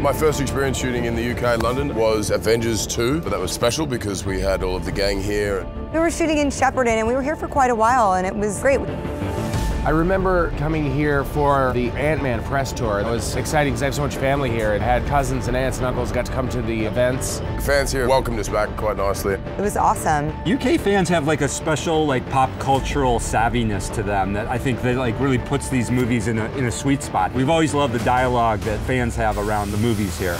My first experience shooting in the UK, London, was Avengers 2, but that was special because we had all of the gang here. We were shooting in Shepperton and we were here for quite a while and it was great. I remember coming here for the Ant-Man press tour. It was exciting because I have so much family here. It had cousins and aunts and uncles got to come to the events. Fans here welcomed us back quite nicely. It was awesome. UK fans have like a special like pop cultural savviness to them that I think that like really puts these movies in a, in a sweet spot. We've always loved the dialogue that fans have around the movies here.